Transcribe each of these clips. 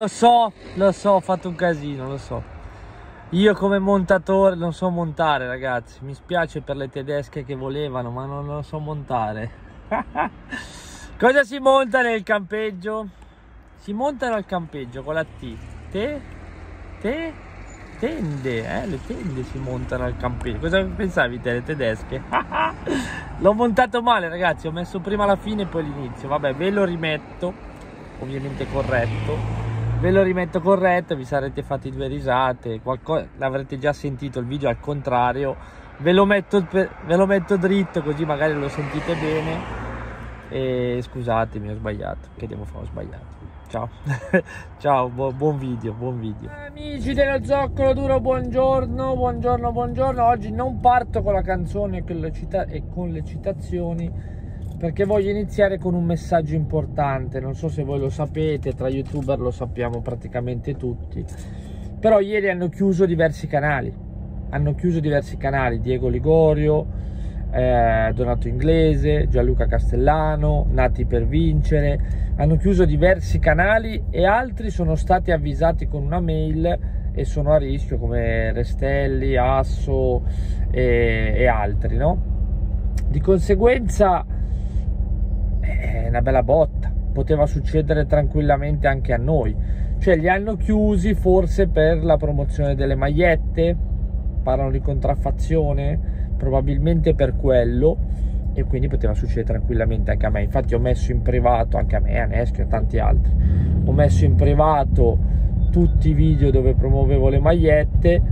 Lo so, lo so, ho fatto un casino, lo so. Io come montatore non so montare, ragazzi. Mi spiace per le tedesche che volevano, ma non lo so montare. Cosa si monta nel campeggio? Si montano al campeggio con la T. Te? Te? Tende, eh? Le tende si montano al campeggio. Cosa pensavi te, le tedesche? L'ho montato male, ragazzi. Ho messo prima la fine e poi l'inizio. Vabbè, ve lo rimetto. Ovviamente corretto ve lo rimetto corretto vi sarete fatti due risate qualcosa l'avrete già sentito il video al contrario ve lo metto, ve lo metto dritto così magari lo sentite bene. E scusatemi ho sbagliato che devo fare ho sbagliato. Ciao. Ciao bu buon video buon video. Amici dello zoccolo duro buongiorno buongiorno buongiorno. Oggi non parto con la canzone e con le citazioni perché voglio iniziare con un messaggio importante non so se voi lo sapete tra youtuber lo sappiamo praticamente tutti però ieri hanno chiuso diversi canali hanno chiuso diversi canali Diego Ligorio eh, Donato Inglese Gianluca Castellano Nati per vincere hanno chiuso diversi canali e altri sono stati avvisati con una mail e sono a rischio come Restelli, Asso e, e altri no? di conseguenza una bella botta, poteva succedere tranquillamente anche a noi. Cioè li hanno chiusi forse per la promozione delle magliette, parlano di contraffazione, probabilmente per quello e quindi poteva succedere tranquillamente anche a me. Infatti ho messo in privato anche a me, a Neschio e a tanti altri. Ho messo in privato tutti i video dove promuovevo le magliette.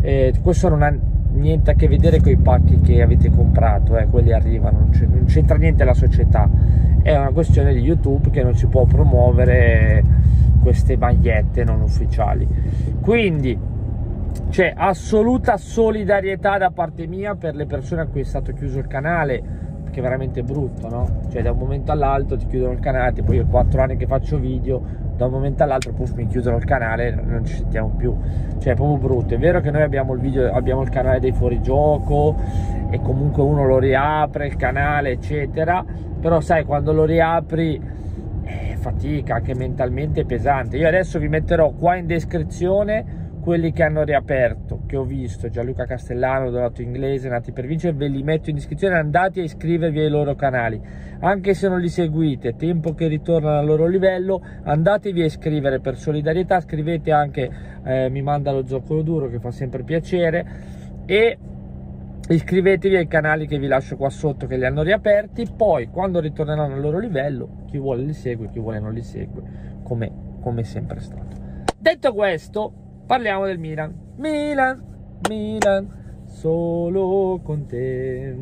Eh, questo non ha niente a che vedere con i pacchi che avete comprato, eh, quelli arrivano, non c'entra niente la società, è una questione di YouTube che non si può promuovere queste magliette non ufficiali. Quindi c'è assoluta solidarietà da parte mia per le persone a cui è stato chiuso il canale, è veramente brutto, no? Cioè da un momento all'altro ti chiudono il canale, tipo io 4 anni che faccio video, da un momento all'altro puff, mi chiudono il canale non ci sentiamo più. Cioè è proprio brutto. È vero che noi abbiamo il video abbiamo il canale dei fuorigioco e comunque uno lo riapre il canale eccetera però sai quando lo riapri è fatica anche mentalmente pesante. Io adesso vi metterò qua in descrizione quelli che hanno riaperto, che ho visto, Gianluca Castellano, Donato Inglese, Nati per Vincere, ve li metto in descrizione, andate a iscrivervi ai loro canali, anche se non li seguite, tempo che ritornano al loro livello, andatevi a iscrivere per solidarietà, scrivete anche, eh, mi manda lo zoccolo duro che fa sempre piacere, e iscrivetevi ai canali che vi lascio qua sotto che li hanno riaperti, poi quando ritorneranno al loro livello, chi vuole li segue, chi vuole non li segue, come, come sempre stato. Detto questo, Parliamo del Milan. Milan, Milan, solo con te.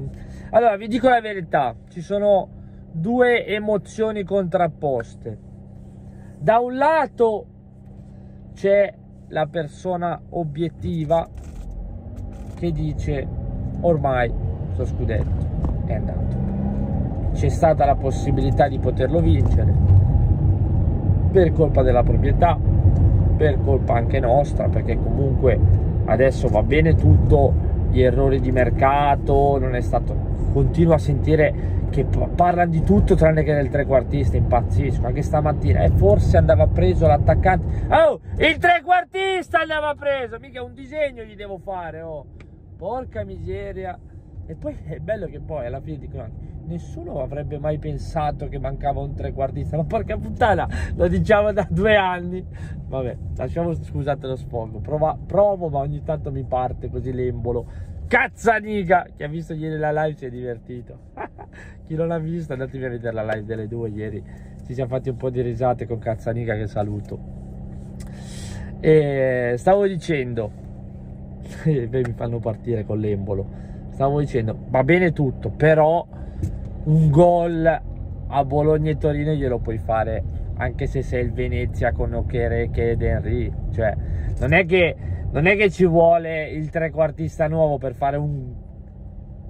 Allora, vi dico la verità, ci sono due emozioni contrapposte. Da un lato c'è la persona obiettiva che dice ormai sto scudetto è andato. C'è stata la possibilità di poterlo vincere per colpa della proprietà, per colpa anche nostra perché comunque adesso va bene tutto gli errori di mercato non è stato continuo a sentire che parlano di tutto tranne che del trequartista impazzisco anche stamattina e forse andava preso l'attaccante oh il trequartista andava preso mica un disegno gli devo fare oh porca miseria. E poi è bello che poi alla fine dicono anche nessuno avrebbe mai pensato che mancava un trequartista ma porca puttana lo diciamo da due anni. Vabbè lasciamo scusate lo sfogo Prova, provo ma ogni tanto mi parte così l'embolo. Cazzaniga chi ha visto ieri la live si è divertito. Chi non l'ha visto andatevi a vedere la live delle due ieri ci siamo fatti un po' di risate con cazzaniga che saluto. E stavo dicendo mi fanno partire con l'embolo stavo dicendo va bene tutto però un gol a Bologna e Torino glielo puoi fare anche se sei il Venezia con Okereke ed Henry cioè non è che non è che ci vuole il trequartista nuovo per fare un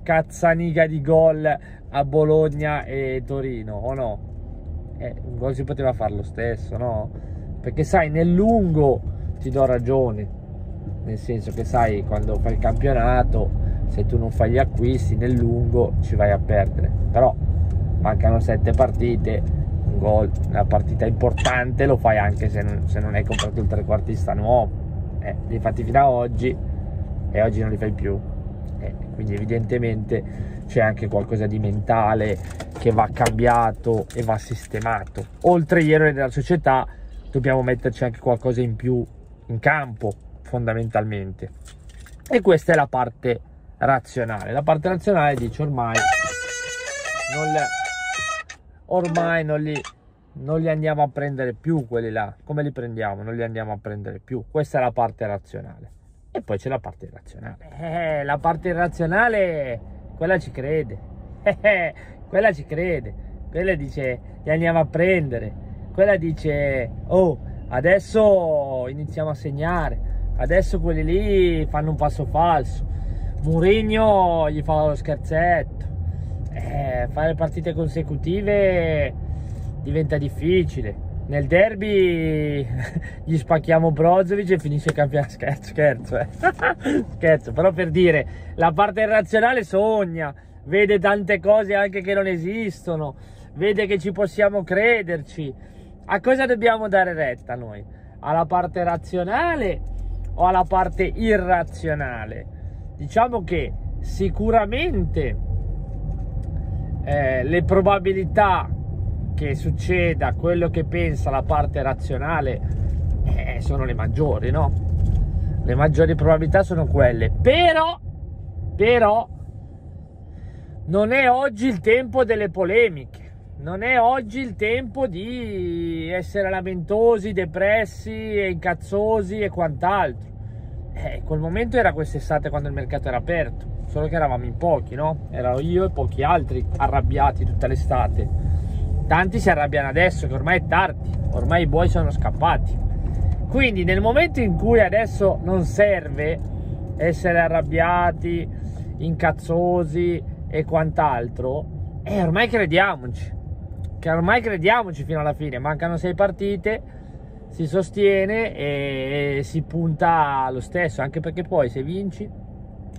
cazzaniga di gol a Bologna e Torino o no? Eh, un gol si poteva fare lo stesso no? perché sai nel lungo ti do ragione nel senso che sai quando fai il campionato se tu non fai gli acquisti nel lungo ci vai a perdere però mancano sette partite un gol, una partita importante lo fai anche se non, se non hai comprato il trequartista nuovo. Eh, li hai fatti fino ad oggi e oggi non li fai più. Eh, quindi evidentemente c'è anche qualcosa di mentale che va cambiato e va sistemato. Oltre gli errori della società dobbiamo metterci anche qualcosa in più in campo fondamentalmente. E questa è la parte razionale. La parte razionale dice ormai non le, ormai non li, non li andiamo a prendere più quelli là. Come li prendiamo? Non li andiamo a prendere più. Questa è la parte razionale. E poi c'è la parte irrazionale. Eh, la parte irrazionale, quella ci crede. Eh, quella ci crede. Quella dice, li andiamo a prendere. Quella dice, oh, adesso iniziamo a segnare. Adesso quelli lì fanno un passo falso. Murigno gli fa lo scherzetto. Eh, fare partite consecutive diventa difficile. Nel derby gli spacchiamo Brozovic e finisce il campionato. Scherzo, scherzo, eh. scherzo, però per dire, la parte irrazionale sogna, vede tante cose anche che non esistono, vede che ci possiamo crederci. A cosa dobbiamo dare retta noi? Alla parte razionale o alla parte irrazionale? Diciamo che sicuramente eh, le probabilità che succeda quello che pensa la parte razionale eh, sono le maggiori, no? Le maggiori probabilità sono quelle, però, però, non è oggi il tempo delle polemiche, non è oggi il tempo di essere lamentosi, depressi, e incazzosi e quant'altro. Eh, quel momento era quest'estate quando il mercato era aperto, solo che eravamo in pochi, no? Ero io e pochi altri arrabbiati tutta l'estate. Tanti si arrabbiano adesso che ormai è tardi, ormai i buoi sono scappati. Quindi nel momento in cui adesso non serve essere arrabbiati, incazzosi e quant'altro, eh, ormai crediamoci, che ormai crediamoci fino alla fine, mancano sei partite, si sostiene e si punta lo stesso, anche perché poi se vinci,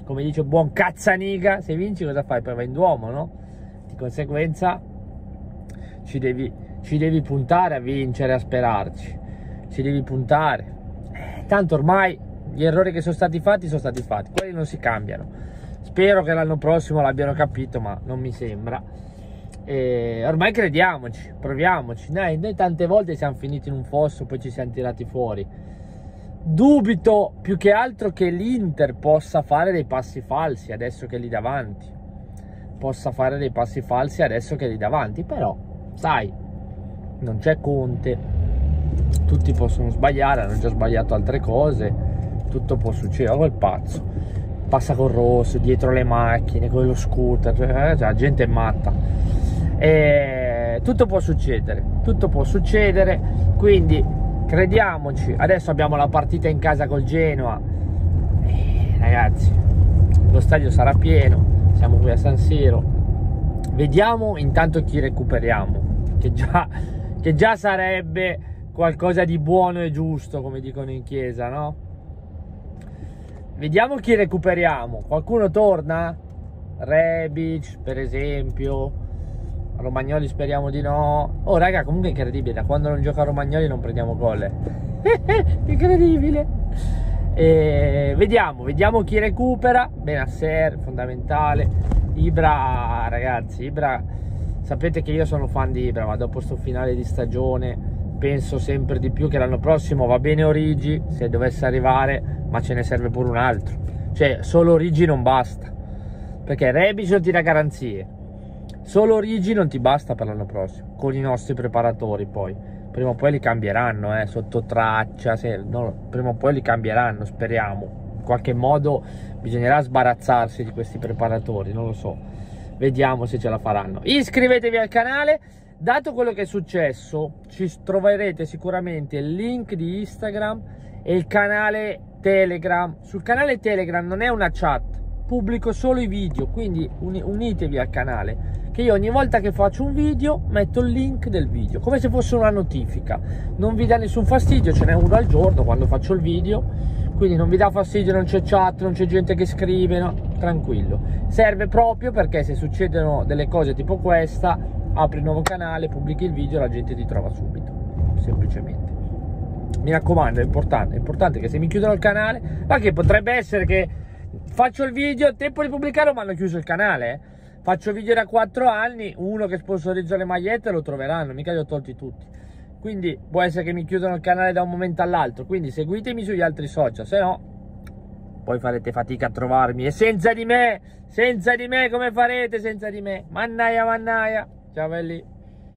come dice buon cazzaniga, se vinci cosa fai? Poi vai in Duomo, no? Di conseguenza ci devi, ci devi puntare a vincere, a sperarci, ci devi puntare. Eh, tanto ormai gli errori che sono stati fatti sono stati fatti, quelli non si cambiano. Spero che l'anno prossimo l'abbiano capito, ma non mi sembra. E ormai crediamoci, proviamoci. Noi, noi tante volte siamo finiti in un fosso, poi ci siamo tirati fuori. Dubito più che altro che l'Inter possa fare dei passi falsi adesso che è lì davanti. Possa fare dei passi falsi adesso che è lì davanti, però sai, non c'è Conte, tutti possono sbagliare, hanno già sbagliato altre cose, tutto può succedere, quel pazzo, passa col rosso, dietro le macchine, con lo scooter, cioè, cioè, la gente è matta. E tutto può succedere, tutto può succedere, quindi crediamoci, adesso abbiamo la partita in casa col Genoa, e, ragazzi, lo stadio sarà pieno, siamo qui a San Siro, vediamo intanto chi recuperiamo che già, che già sarebbe qualcosa di buono e giusto, come dicono in chiesa, no? Vediamo chi recuperiamo. Qualcuno torna? Rebic, per esempio. Romagnoli speriamo di no. Oh, raga, comunque è incredibile. Da quando non gioca Romagnoli non prendiamo gol. incredibile. E vediamo, vediamo chi recupera. Benasser, fondamentale. Ibra, ragazzi, Ibra Sapete che io sono fan di Ibra, ma dopo questo finale di stagione penso sempre di più che l'anno prossimo va bene Origi, se dovesse arrivare, ma ce ne serve pure un altro. Cioè, solo Origi non basta. Perché Rebic non ti garanzie. Solo Origi non ti basta per l'anno prossimo, con i nostri preparatori poi. Prima o poi li cambieranno, eh, sotto traccia, se, no, prima o poi li cambieranno, speriamo. In qualche modo bisognerà sbarazzarsi di questi preparatori, non lo so vediamo se ce la faranno iscrivetevi al canale dato quello che è successo ci troverete sicuramente il link di instagram e il canale telegram sul canale telegram non è una chat pubblico solo i video quindi unitevi al canale che io ogni volta che faccio un video metto il link del video come se fosse una notifica non vi dà nessun fastidio ce n'è uno al giorno quando faccio il video quindi non vi dà fastidio, non c'è chat, non c'è gente che scrive, no? tranquillo. Serve proprio perché se succedono delle cose tipo questa, apri il nuovo canale, pubblichi il video e la gente ti trova subito, semplicemente. Mi raccomando, è importante, è importante che se mi chiudono il canale, ma che potrebbe essere che faccio il video, tempo di pubblicarlo, ma hanno chiuso il canale, eh. Faccio video da 4 anni, uno che sponsorizza le magliette lo troveranno, mica li ho tolti tutti. Quindi può essere che mi chiudono il canale da un momento all'altro, quindi seguitemi sugli altri social, se no poi farete fatica a trovarmi e senza di me, senza di me come farete senza di me? Mannaia, mannaia. Ciao belli.